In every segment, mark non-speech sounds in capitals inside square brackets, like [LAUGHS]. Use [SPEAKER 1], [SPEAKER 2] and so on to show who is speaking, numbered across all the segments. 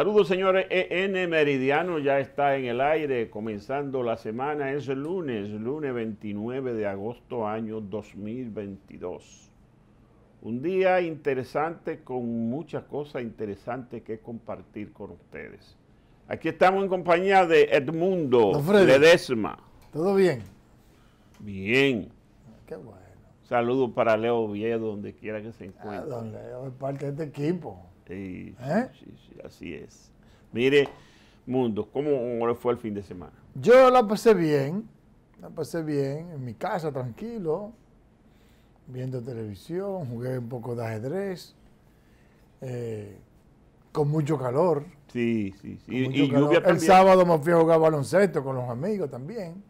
[SPEAKER 1] Saludos señores, EN Meridiano ya está en el aire, comenzando la semana, es el lunes, lunes 29 de agosto año 2022. Un día interesante con muchas cosas interesantes que compartir con ustedes. Aquí estamos en compañía de Edmundo Ledesma.
[SPEAKER 2] ¿Todo bien?
[SPEAKER 1] Bien.
[SPEAKER 2] Qué bueno.
[SPEAKER 1] Saludos para Leo Oviedo, donde quiera que se encuentre. Ah,
[SPEAKER 2] don Leo es parte de este equipo.
[SPEAKER 1] Sí, ¿Eh? sí, sí, así es. Mire, Mundo, ¿cómo le fue el fin de semana?
[SPEAKER 2] Yo la pasé bien, la pasé bien, en mi casa, tranquilo, viendo televisión, jugué un poco de ajedrez, eh, con mucho calor.
[SPEAKER 1] Sí, sí, sí.
[SPEAKER 2] Y, lluvia El sábado me fui a jugar baloncesto con los amigos también.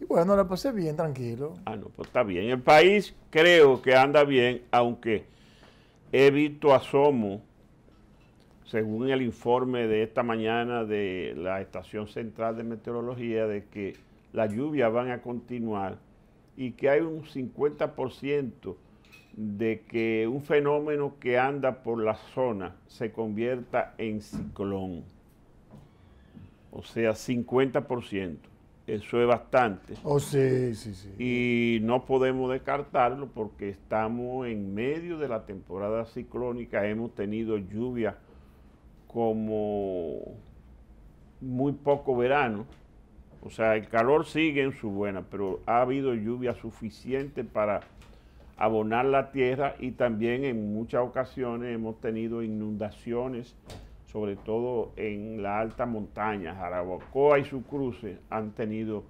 [SPEAKER 2] Y bueno, la pasé bien, tranquilo.
[SPEAKER 1] Ah, no, pues está bien. El país creo que anda bien, aunque he visto asomo, según el informe de esta mañana de la Estación Central de Meteorología, de que las lluvias van a continuar y que hay un 50% de que un fenómeno que anda por la zona se convierta en ciclón. O sea, 50%. Eso es bastante.
[SPEAKER 2] Oh, sí, sí, sí.
[SPEAKER 1] Y no podemos descartarlo porque estamos en medio de la temporada ciclónica. Hemos tenido lluvias como muy poco verano. O sea, el calor sigue en su buena, pero ha habido lluvia suficiente para abonar la tierra y también en muchas ocasiones hemos tenido inundaciones sobre todo en la alta montaña. Jarabacoa y su cruce han tenido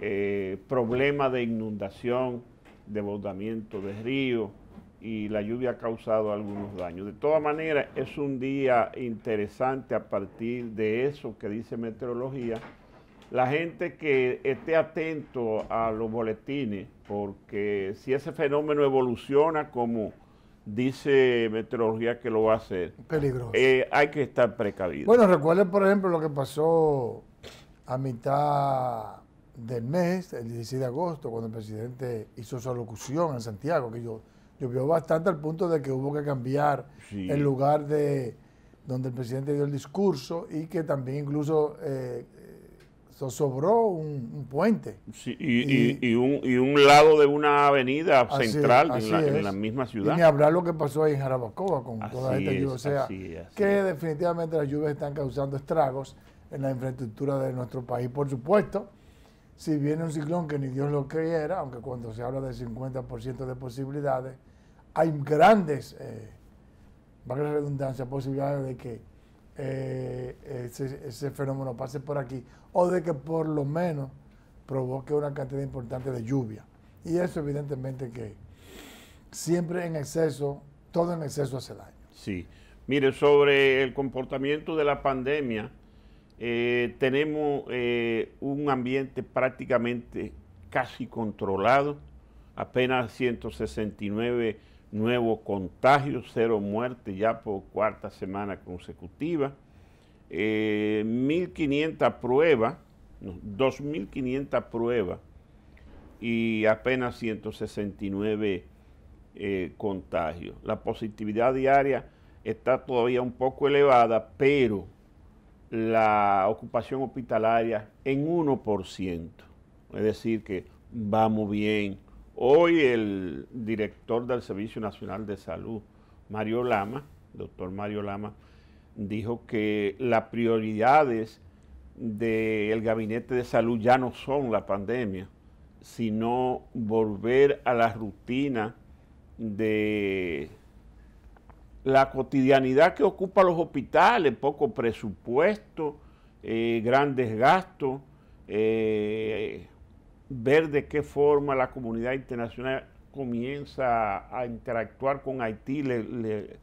[SPEAKER 1] eh, problemas de inundación, de bordamiento de ríos y la lluvia ha causado algunos daños. De todas maneras, es un día interesante a partir de eso que dice meteorología. La gente que esté atento a los boletines, porque si ese fenómeno evoluciona como dice meteorología que lo va a hacer.
[SPEAKER 2] Peligroso.
[SPEAKER 1] Eh, hay que estar precavido.
[SPEAKER 2] Bueno, recuerden, por ejemplo, lo que pasó a mitad del mes, el 16 de agosto, cuando el presidente hizo su alocución en Santiago, que yo llovió bastante al punto de que hubo que cambiar el lugar de donde el presidente dio el discurso y que también incluso eh, sobró un, puente.
[SPEAKER 1] y, un, lado de una avenida central en, la, misma ciudad. Y
[SPEAKER 2] ni hablar lo que pasó ahí en Jarabacoa con toda esta lluvia. O sea, que definitivamente las lluvias están causando estragos en la infraestructura de nuestro país. Por supuesto, si viene un ciclón que ni Dios lo creyera, aunque cuando se habla del 50% de posibilidades, hay grandes, eh, la redundancia, posibilidades de que eh, ese, fenómeno pase por aquí o de que por lo menos provoque una cantidad importante de lluvia. Y eso evidentemente que siempre en exceso, todo en exceso hace daño.
[SPEAKER 1] Sí. Mire, sobre el comportamiento de la pandemia, eh, tenemos eh, un ambiente prácticamente casi controlado, apenas 169 nuevos contagios, cero muertes ya por cuarta semana consecutiva, 1.500 eh, pruebas, 2.500 pruebas y apenas 169 eh, contagios. La positividad diaria está todavía un poco elevada, pero la ocupación hospitalaria en 1%. Es decir, que vamos bien Hoy el director del Servicio Nacional de Salud, Mario Lama, doctor Mario Lama, dijo que las prioridades del gabinete de salud ya no son la pandemia, sino volver a la rutina de la cotidianidad que ocupa los hospitales, poco presupuesto, eh, grandes gastos, eh, ver de qué forma la comunidad internacional comienza a interactuar con Haití, le,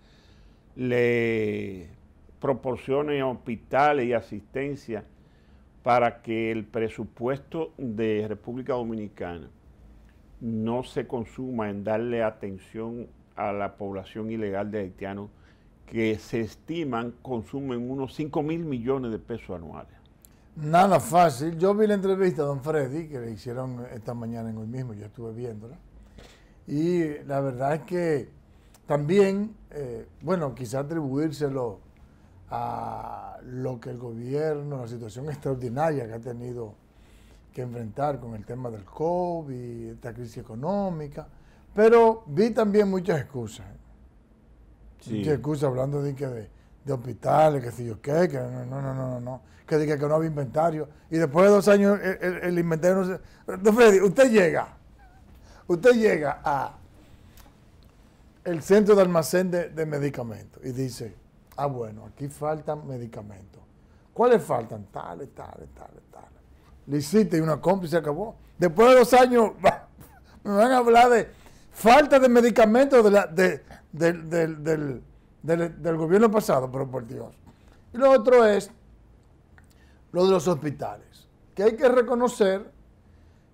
[SPEAKER 1] le, proporcione hospitales y asistencia para que el presupuesto de República Dominicana no se consuma en darle atención a la población ilegal de haitianos que se estiman consumen unos 5 mil millones de pesos anuales.
[SPEAKER 2] Nada fácil. Yo vi la entrevista a don Freddy, que le hicieron esta mañana en hoy mismo, yo estuve viéndola. Y la verdad es que también, eh, bueno, quizá atribuírselo a lo que el gobierno, la situación extraordinaria que ha tenido que enfrentar con el tema del COVID, esta crisis económica, pero vi también muchas excusas. Muchas excusas hablando de que de, hospitales, que si yo qué, que no, no, no, no, no, que dije que no había inventario. Y después de dos años el, inventario no se... Freddy, usted llega, usted llega a el centro de almacén de, medicamentos y dice, ah, bueno, aquí faltan medicamentos. ¿Cuáles faltan? Tales, tales, tales, tales. Le hiciste y una compra y se acabó. Después de dos años [LAUGHS] me van a hablar de falta de medicamentos de del, del, gobierno pasado, pero por Dios. Y lo otro es lo de los hospitales, que hay que reconocer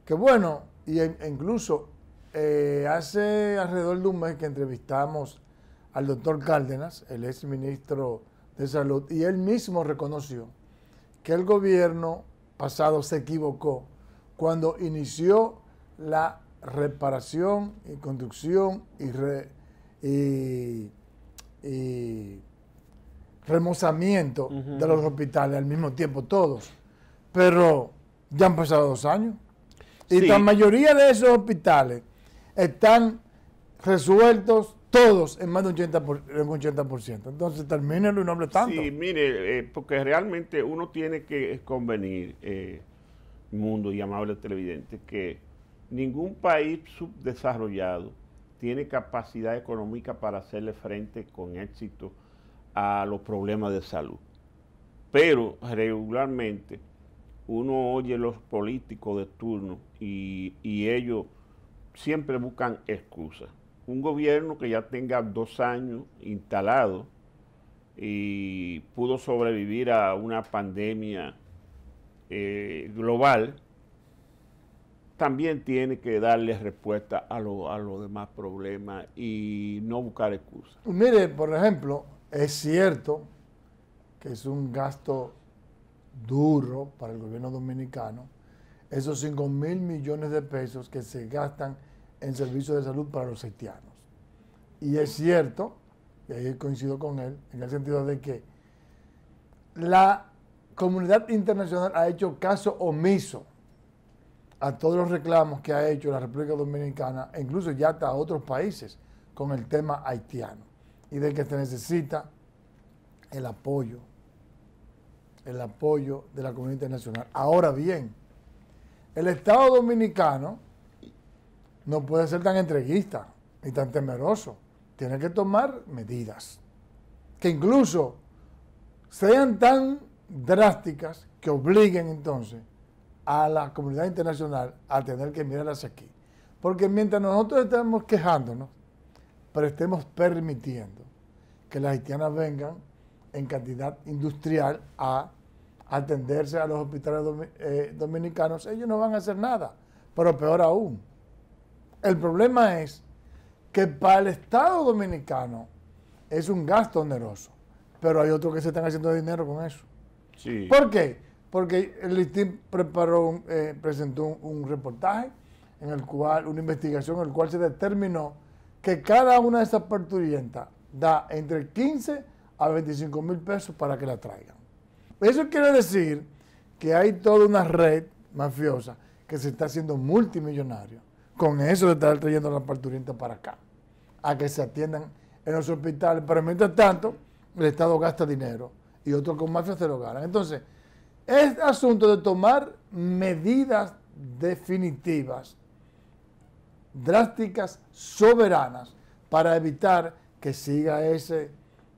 [SPEAKER 2] que, bueno, y e incluso eh, hace alrededor de un mes que entrevistamos al doctor Cárdenas, el ex ministro de Salud, y él mismo reconoció que el gobierno pasado se equivocó cuando inició la reparación y construcción y, remozamiento de los hospitales al mismo tiempo, todos. Pero ya han pasado dos años. Y la mayoría de esos hospitales están resueltos todos en más de un 80%. Entonces, termínelo y no hable tanto.
[SPEAKER 1] Sí, mire, eh, porque realmente uno tiene que convenir, eh, mundo y amable televidente, que ningún país subdesarrollado tiene capacidad económica para hacerle frente con éxito a los problemas de salud. Pero regularmente uno oye los políticos de turno y, ellos siempre buscan excusas. Un gobierno que ya tenga dos años instalado y pudo sobrevivir a una pandemia eh, global, también tiene que darle respuesta a los demás problemas y no buscar excusas.
[SPEAKER 2] Mire, por ejemplo, es cierto que es un gasto duro para el gobierno dominicano, esos 5 mil millones de pesos que se gastan en servicios de salud para los haitianos. Y es cierto, y ahí coincido con él, en el sentido de que la comunidad internacional ha hecho caso omiso a todos los reclamos que ha hecho la República Dominicana, e incluso ya hasta otros países, con el tema haitiano, y de que se necesita el apoyo, el apoyo de la comunidad internacional. Ahora bien, el Estado Dominicano no puede ser tan entreguista ni tan temeroso. Tiene que tomar medidas que incluso sean tan drásticas que obliguen entonces a la comunidad internacional a tener que mirar hacia aquí. Porque mientras nosotros estemos quejándonos, pero estemos permitiendo que las haitianas vengan en cantidad industrial a atenderse a los hospitales eh, dominicanos, ellos no van a hacer nada. Pero peor aún, el problema es que para el Estado dominicano es un gasto oneroso, pero hay otros que se están haciendo dinero con eso. ¿Por qué? Porque el listín preparó, eh, presentó un, reportaje en el cual, una investigación en el cual se determinó que cada una de esas parturientas da entre 15 a 25 mil pesos para que la traigan. Eso quiere decir que hay toda una red mafiosa que se está haciendo multimillonario con eso de estar trayendo a las parturientas para acá, a que se atiendan en los hospitales. Pero mientras tanto, el Estado gasta dinero y otros con mafia se lo ganan. Entonces, es asunto de tomar medidas definitivas, drásticas, soberanas, para evitar que siga ese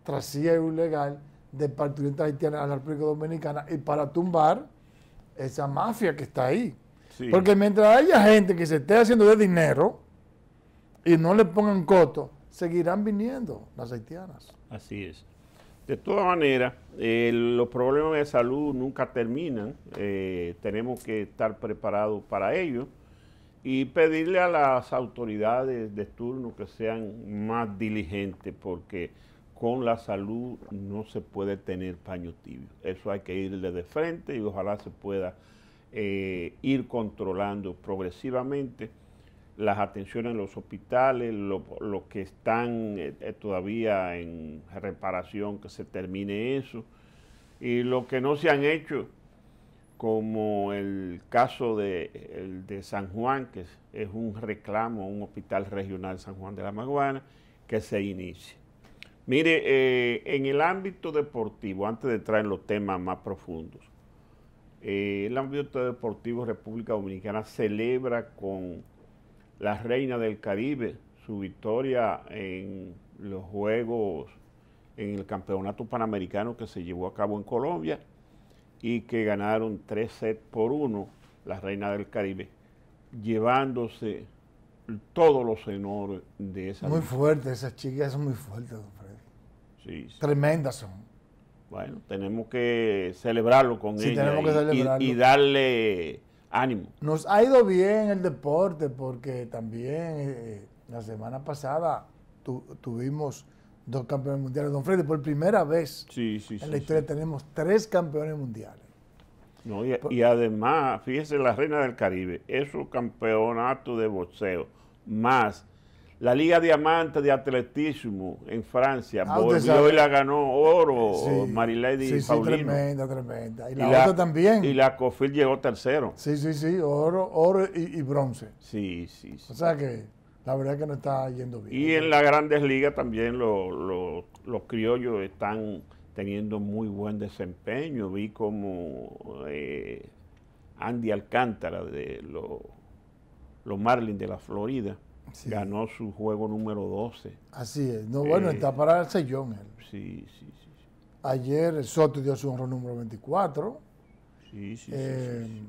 [SPEAKER 2] trasiego ilegal de parturientas haitianas a la República Dominicana y para tumbar esa mafia que está ahí. Porque mientras haya gente que se esté haciendo de dinero y no le pongan coto, seguirán viniendo las haitianas.
[SPEAKER 1] Así es. De todas maneras, eh, los problemas de salud nunca terminan. Eh, tenemos que estar preparados para ello y pedirle a las autoridades de turno que sean más diligentes porque con la salud no se puede tener paño tibio. Eso hay que irle de frente y ojalá se pueda eh, ir controlando progresivamente las atenciones en los hospitales, los que están eh, eh, todavía en reparación, que se termine eso, y lo que no se han hecho, como el caso de, de San Juan, que es, un reclamo, un hospital regional San Juan de la Maguana, que se inicie. Mire, eh, en el ámbito deportivo, antes de entrar en los temas más profundos, el ámbito deportivo República Dominicana celebra con la reina del Caribe, su victoria en los Juegos, en el Campeonato Panamericano que se llevó a cabo en Colombia y que ganaron tres sets por uno, la reina del Caribe, llevándose todos los honores de esa.
[SPEAKER 2] Muy fuertes, esas chicas son muy fuertes, don Freddy. Sí, Tremendas son.
[SPEAKER 1] Bueno, tenemos que celebrarlo con sí, Tenemos que celebrarlo. y darle ánimo.
[SPEAKER 2] Nos ha ido bien el deporte porque también eh, la semana pasada tuvimos dos campeones mundiales. Don Freddy, por primera vez en la historia tenemos tres campeones mundiales.
[SPEAKER 1] y, además, fíjese, la Reina del Caribe, es un campeonato de boxeo, más la Liga Diamante de Atletismo en Francia ah, volvió y la ganó oro sí, Marilady sí, sí,
[SPEAKER 2] tremenda, tremenda. Y la, otra también.
[SPEAKER 1] Y la COFIL llegó tercero.
[SPEAKER 2] Sí, sí, sí, oro, oro y, bronce.
[SPEAKER 1] Sí, sí,
[SPEAKER 2] sí. O sea que la verdad es que no está yendo bien.
[SPEAKER 1] Y en las grandes ligas también los criollos están teniendo muy buen desempeño. Vi como eh, Andy Alcántara de los Marlins de la Florida Ganó su juego número 12.
[SPEAKER 2] Así es. No, bueno, eh, está para el sellón él.
[SPEAKER 1] Sí, sí, sí.
[SPEAKER 2] Ayer Soto dio su honor número 24.
[SPEAKER 1] Sí, sí,
[SPEAKER 2] eh,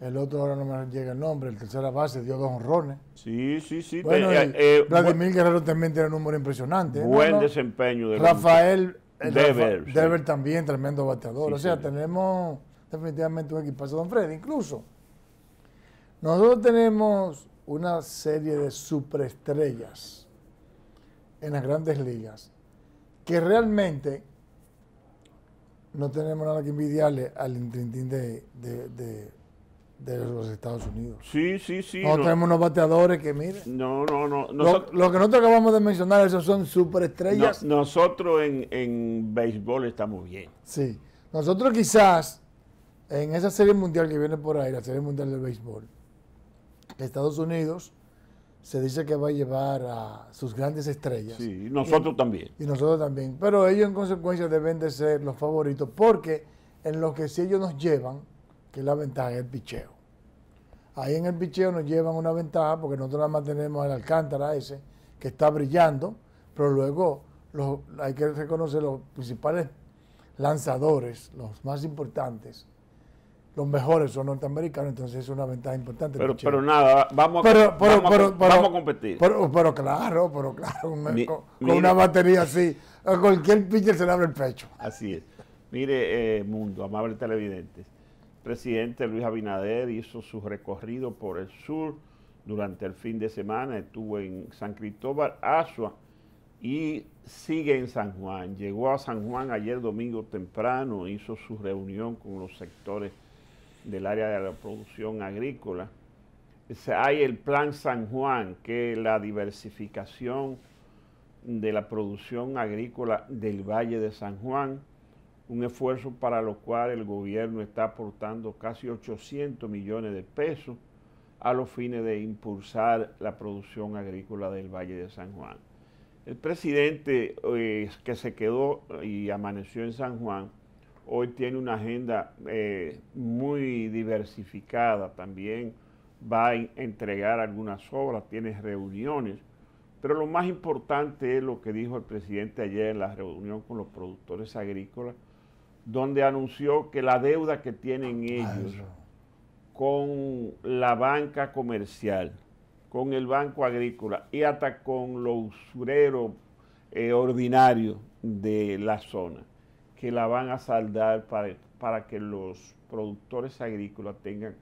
[SPEAKER 2] El otro ahora no me llega el nombre, el tercera base dio dos honrones.
[SPEAKER 1] Sí, sí, sí.
[SPEAKER 2] Bueno, eh, Vladimir Guerrero también tiene un número impresionante.
[SPEAKER 1] Buen desempeño
[SPEAKER 2] de Rafael Dever, Dever también, tremendo bateador. o sea, tenemos definitivamente un equipazo. Don Freddy, incluso nosotros tenemos una serie de superestrellas en las grandes ligas que realmente no tenemos nada que envidiarle al Intintín de, los Estados Unidos.
[SPEAKER 1] Sí, sí, sí.
[SPEAKER 2] No, tenemos unos bateadores que, miren.
[SPEAKER 1] No, no, no.
[SPEAKER 2] lo, que nosotros acabamos de mencionar, esos son superestrellas.
[SPEAKER 1] nosotros en, en béisbol estamos bien.
[SPEAKER 2] Sí. Nosotros quizás en esa serie mundial que viene por ahí, la serie mundial del béisbol, Estados Unidos se dice que va a llevar a sus grandes estrellas.
[SPEAKER 1] Sí, nosotros también.
[SPEAKER 2] Y nosotros también. Pero ellos en consecuencia deben de ser los favoritos porque en lo que sí ellos nos llevan, que es la ventaja, es el picheo. Ahí en el picheo nos llevan una ventaja porque nosotros nada más tenemos al Alcántara ese que está brillando, pero luego hay que reconocer los principales lanzadores, los más importantes, los mejores son norteamericanos, entonces es una ventaja importante.
[SPEAKER 1] Pero, pero nada, vamos a, vamos, a, competir.
[SPEAKER 2] Pero, claro, pero claro, con, una batería así, a cualquier pitcher se le abre el pecho.
[SPEAKER 1] Así es. Mire, eh, mundo, amable televidentes, el presidente Luis Abinader hizo su recorrido por el sur durante el fin de semana, estuvo en San Cristóbal, Asua, y sigue en San Juan. Llegó a San Juan ayer domingo temprano, hizo su reunión con los sectores del área de la producción agrícola. Hay el Plan San Juan, que es la diversificación de la producción agrícola del Valle de San Juan, un esfuerzo para lo cual el gobierno está aportando casi 800 millones de pesos a los fines de impulsar la producción agrícola del Valle de San Juan. El presidente eh, que se quedó y amaneció en San Juan hoy tiene una agenda eh, muy diversificada también, va a entregar algunas obras, tiene reuniones, pero lo más importante es lo que dijo el presidente ayer en la reunión con los productores agrícolas, donde anunció que la deuda que tienen ellos con la banca comercial, con el banco agrícola y hasta con los usureros eh, ordinarios de la zona, que la van a saldar para, para que los productores agrícolas tengan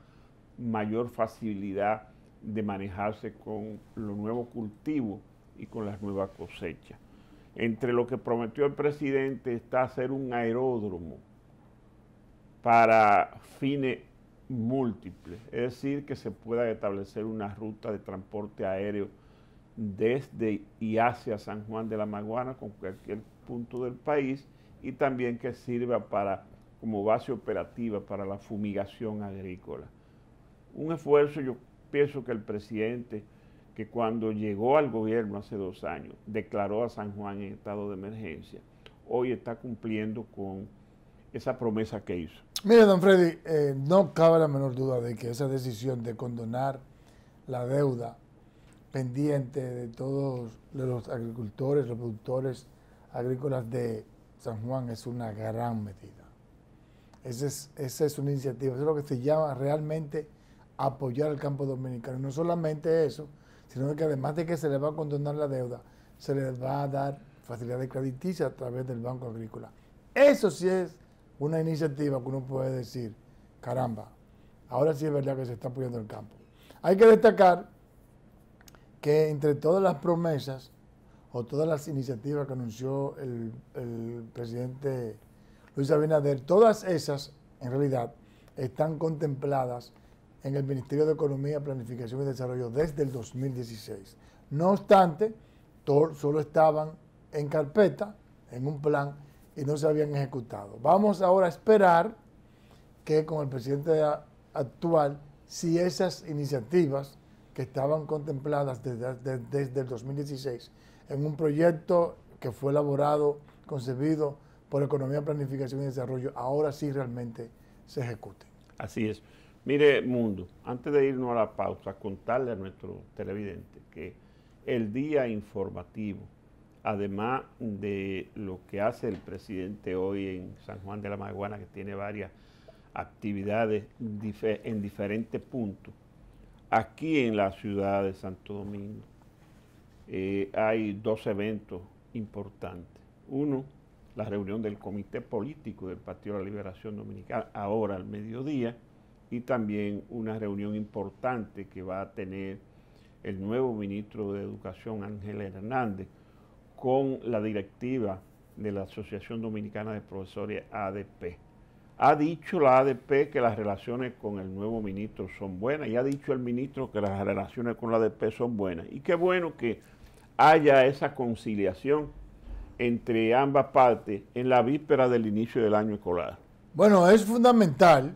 [SPEAKER 1] mayor facilidad de manejarse con los nuevos cultivos y con las nuevas cosechas. Entre lo que prometió el presidente está hacer un aeródromo para fines múltiples, es decir, que se pueda establecer una ruta de transporte aéreo desde y hacia San Juan de la Maguana con cualquier punto del país y también que sirva para como base operativa para la fumigación agrícola. Un esfuerzo, yo pienso que el presidente, que cuando llegó al gobierno hace dos años, declaró a San Juan en estado de emergencia, hoy está cumpliendo con esa promesa que hizo.
[SPEAKER 2] Mire, don Freddy, eh, no cabe la menor duda de que esa decisión de condonar la deuda pendiente de todos los agricultores, los productores agrícolas de San Juan es una gran medida. Esa es, una iniciativa, eso es lo que se llama realmente apoyar al campo dominicano. No solamente eso, sino que además de que se le va a condonar la deuda, se le va a dar facilidad de crediticia a través del Banco Agrícola. Eso sí es una iniciativa que uno puede decir, caramba, ahora sí es verdad que se está apoyando el campo. Hay que destacar que entre todas las promesas o todas las iniciativas que anunció el, el presidente Luis Abinader, todas esas en realidad están contempladas en el Ministerio de Economía, Planificación y Desarrollo desde el 2016. No obstante, solo estaban en carpeta, en un plan, y no se habían ejecutado. Vamos ahora a esperar que con el presidente actual, si esas iniciativas que estaban contempladas desde, el 2016 en un proyecto que fue elaborado, concebido por Economía, Planificación y Desarrollo, ahora sí realmente se ejecuten.
[SPEAKER 1] Así es. Mire, Mundo, antes de irnos a la pausa, contarle a nuestro televidente que el día informativo además de lo que hace el presidente hoy en San Juan de la Maguana, que tiene varias actividades en diferentes puntos, aquí en la ciudad de Santo Domingo eh, hay dos eventos importantes. Uno, la reunión del Comité Político del Partido de la Liberación Dominicana, ahora al mediodía, y también una reunión importante que va a tener el nuevo ministro de Educación, Ángel Hernández, con la directiva de la Asociación Dominicana de Profesores ADP. Ha dicho la ADP que las relaciones con el nuevo ministro son buenas y ha dicho el ministro que las relaciones con la ADP son buenas. Y qué bueno que haya esa conciliación entre ambas partes en la víspera del inicio del año escolar.
[SPEAKER 2] Bueno, es fundamental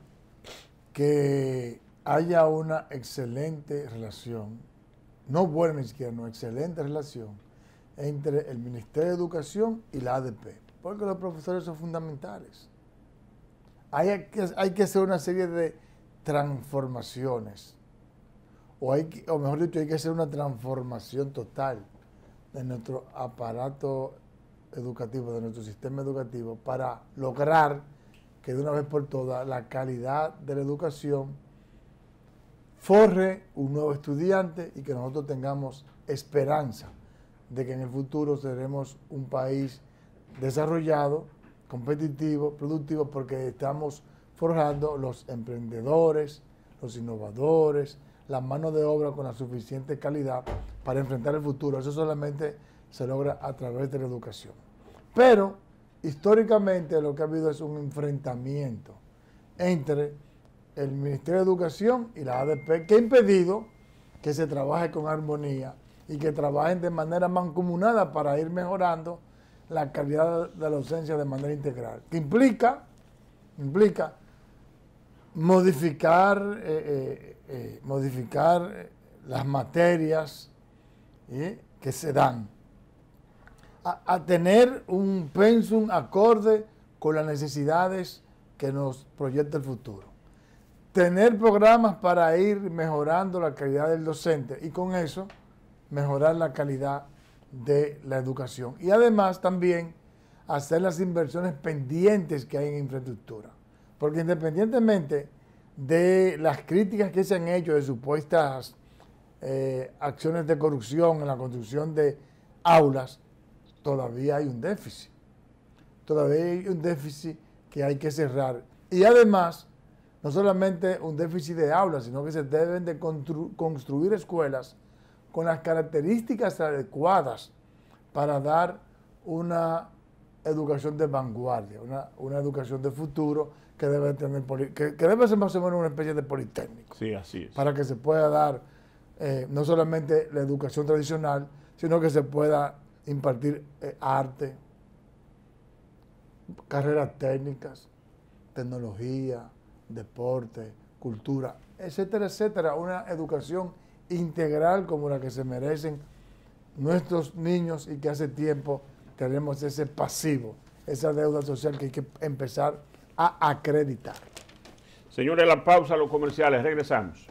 [SPEAKER 2] que haya una excelente relación, no buena ni siquiera, no excelente relación entre el Ministerio de Educación y la ADP, porque los profesores son fundamentales. Hay que, hay que hacer una serie de transformaciones, o, hay o mejor dicho, hay que hacer una transformación total de nuestro aparato educativo, de nuestro sistema educativo, para lograr que de una vez por todas la calidad de la educación forre un nuevo estudiante y que nosotros tengamos esperanza de que en el futuro seremos un país desarrollado, competitivo, productivo, porque estamos forjando los emprendedores, los innovadores, la mano de obra con la suficiente calidad para enfrentar el futuro. Eso solamente se logra a través de la educación. Pero históricamente lo que ha habido es un enfrentamiento entre el Ministerio de Educación y la ADP que ha impedido que se trabaje con armonía y que trabajen de manera mancomunada para ir mejorando la calidad de la docencia de manera integral, que implica, implica modificar, eh, eh, eh, modificar las materias que se dan, a, a, tener un pensum acorde con las necesidades que nos proyecta el futuro, tener programas para ir mejorando la calidad del docente y con eso mejorar la calidad de la educación. Y además también hacer las inversiones pendientes que hay en infraestructura. Porque independientemente de las críticas que se han hecho de supuestas eh, acciones de corrupción en la construcción de aulas, todavía hay un déficit. Todavía hay un déficit que hay que cerrar. Y además, no solamente un déficit de aulas, sino que se deben de construir escuelas con las características adecuadas para dar una educación de vanguardia, una, educación de futuro que debe tener que, debe ser más o menos una especie de politécnico.
[SPEAKER 1] Sí, así es.
[SPEAKER 2] Para que se pueda dar eh, no solamente la educación tradicional, sino que se pueda impartir eh, arte, carreras técnicas, tecnología, deporte, cultura, etcétera, etcétera. Una educación integral como la que se merecen nuestros niños y que hace tiempo tenemos ese pasivo, esa deuda social que hay que empezar a acreditar.
[SPEAKER 1] Señores, la pausa, los comerciales, regresamos.